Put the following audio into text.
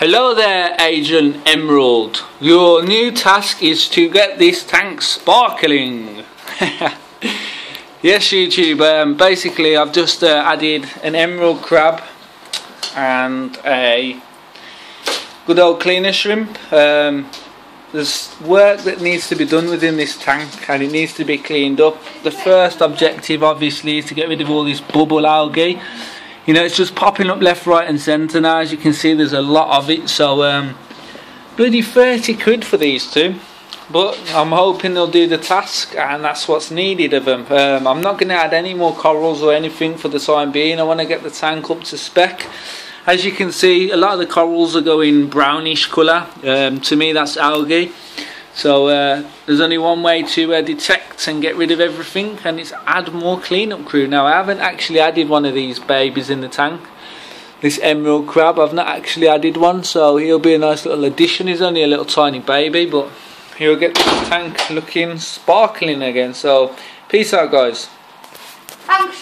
Hello there, Agent Emerald. Your new task is to get this tank sparkling. yes, YouTube. Um, basically, I've just uh, added an emerald crab and a good old cleaner shrimp. Um, there's work that needs to be done within this tank and it needs to be cleaned up. The first objective, obviously, is to get rid of all this bubble algae you know it's just popping up left right and centre now as you can see there's a lot of it so um, bloody 30 quid for these two. But I'm hoping they'll do the task and that's what's needed of them um, I'm not going to add any more corals or anything for the time being. I want to get the tank up to spec. As you can see a lot of the corals are going brownish colour. Um, to me that's algae so uh, there's only one way to uh, detect and get rid of everything and it's add more cleanup crew. Now I haven't actually added one of these babies in the tank. This emerald crab, I've not actually added one so he'll be a nice little addition. He's only a little tiny baby but he'll get this tank looking sparkling again. So peace out guys. Thanks